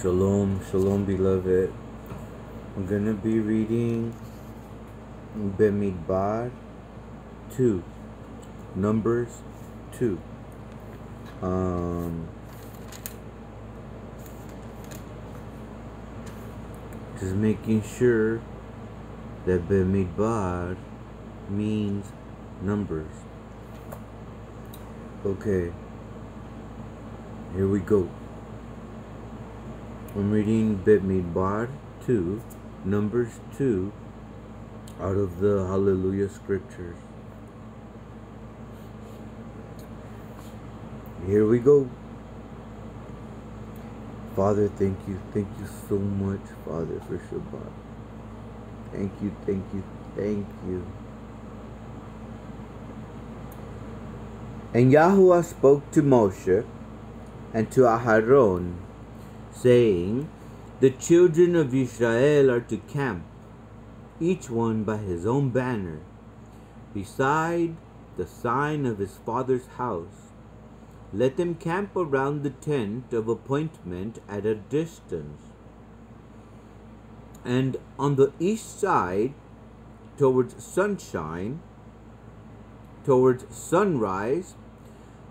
Shalom, shalom, beloved. I'm gonna be reading Bemidbar 2, Numbers 2. Um, just making sure that Bemidbar means numbers. Okay, here we go. I'm reading Bemidbar 2, Numbers 2, out of the Hallelujah Scriptures. Here we go. Father, thank you. Thank you so much, Father, for Shabbat. Thank you, thank you, thank you. And Yahuwah spoke to Moshe and to Aharon saying, The children of Israel are to camp, each one by his own banner, beside the sign of his father's house. Let them camp around the tent of appointment at a distance. And on the east side, towards sunshine, towards sunrise,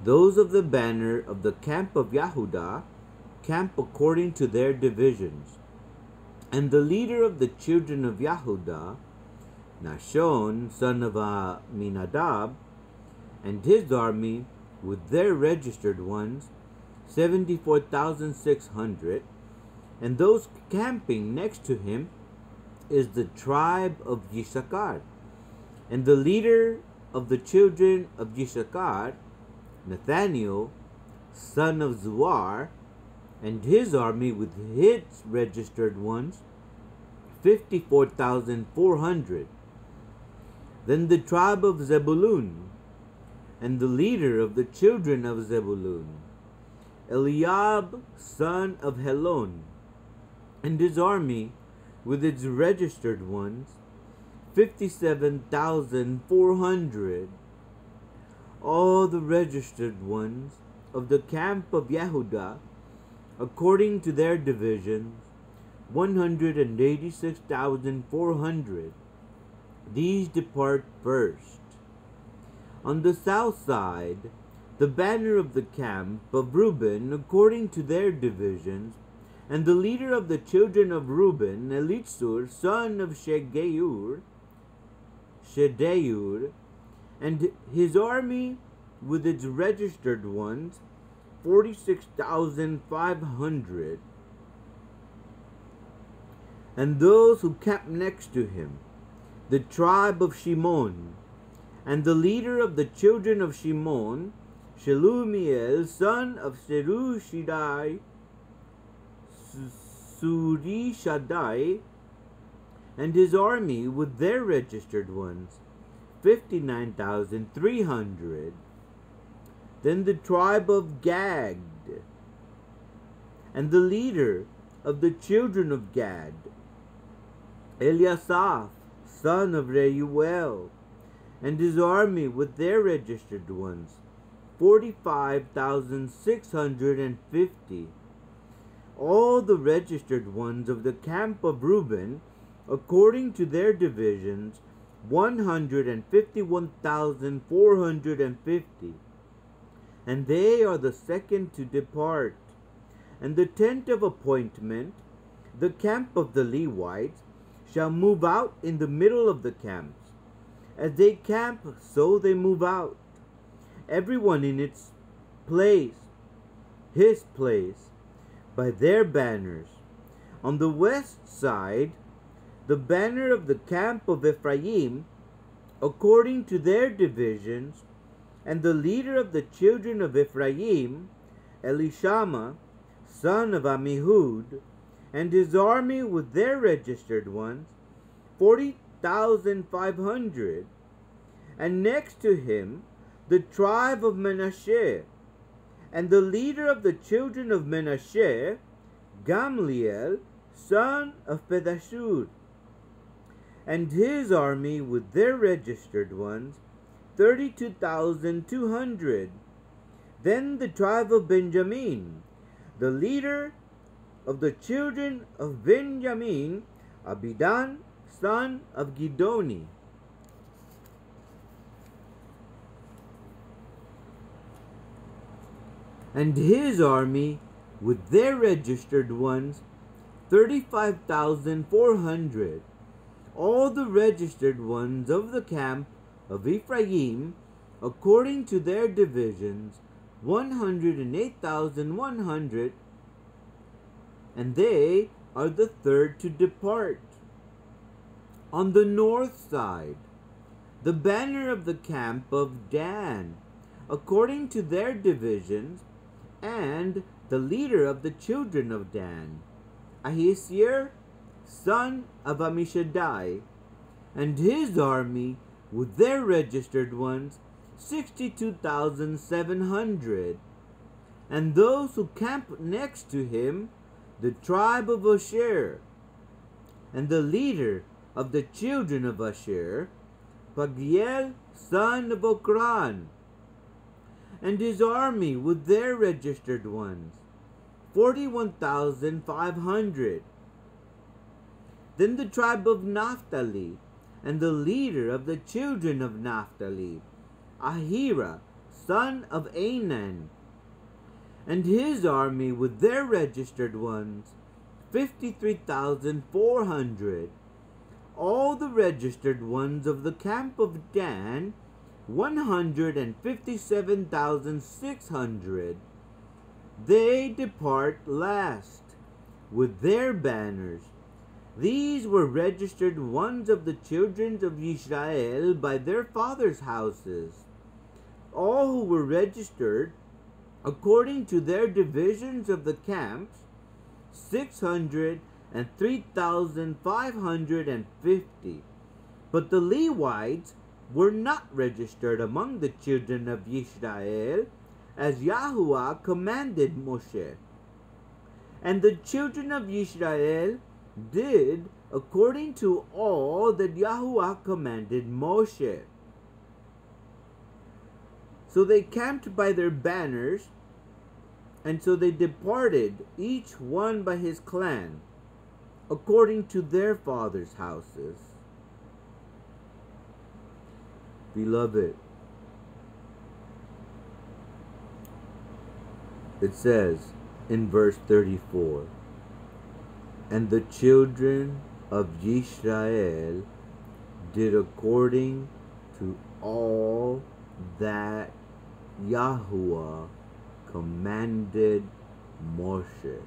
those of the banner of the camp of Yahudah camp according to their divisions. And the leader of the children of Yahudah, Nashon, son of Aminadab, and his army, with their registered ones, 74,600, and those camping next to him is the tribe of Yisachar. And the leader of the children of Yisachar, Nathaniel, son of Zuar, and his army with its registered ones, 54,400. Then the tribe of Zebulun, and the leader of the children of Zebulun, Eliab, son of Helon, and his army with its registered ones, 57,400. All the registered ones of the camp of Yehudah according to their divisions, 186,400. These depart first. On the south side, the banner of the camp of Reuben, according to their divisions, and the leader of the children of Reuben, Elitzur, son of Shegeur, Shedeur, and his army with its registered ones, 46,500. And those who camped next to him, the tribe of Shimon, and the leader of the children of Shimon, Shelumiel, son of Serushidai, Surishadai, and his army with their registered ones, 59,300. Then the tribe of Gad, and the leader of the children of Gad, Eliasaph, son of Reuel, and his army with their registered ones, 45,650. All the registered ones of the camp of Reuben, according to their divisions, 151,450 and they are the second to depart. And the tent of appointment, the camp of the Levites, shall move out in the middle of the camps. As they camp, so they move out, everyone in its place, his place, by their banners. On the west side, the banner of the camp of Ephraim, according to their divisions, and the leader of the children of Ephraim, Elishama, son of Amihud, and his army with their registered ones, 40,500. And next to him, the tribe of Manasseh, and the leader of the children of Manasseh, Gamliel, son of Pedashur, and his army with their registered ones, 32,200. Then the tribe of Benjamin, the leader of the children of Benjamin, Abidan, son of Gidoni. And his army, with their registered ones, 35,400. All the registered ones of the camp of Ephraim, according to their divisions, 108,100 and they are the third to depart. On the north side, the banner of the camp of Dan, according to their divisions, and the leader of the children of Dan, Ahisir, son of Ammishaddai, and his army with their registered ones, 62,700. And those who camp next to him, the tribe of Asher, and the leader of the children of Asher, Pagiel, son of Okran, and his army with their registered ones, 41,500. Then the tribe of Naphtali, and the leader of the children of Naphtali, Ahira, son of Anan, and his army with their registered ones, 53,400. All the registered ones of the camp of Dan, 157,600. They depart last with their banners. These were registered ones of the children of Israel by their fathers' houses. All who were registered according to their divisions of the camps, six hundred and three thousand five hundred and fifty. But the Levites were not registered among the children of Israel, as Yahuwah commanded Moshe. And the children of Israel did according to all that Yahuwah commanded Moshe. So they camped by their banners and so they departed, each one by his clan, according to their fathers' houses. Beloved, it says in verse 34 And the children of Israel did according to all that Yahuwah commanded Moshe.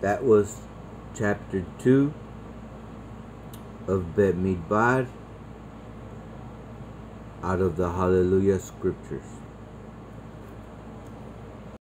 That was chapter 2 of Bet Midbar out of the Hallelujah Scriptures.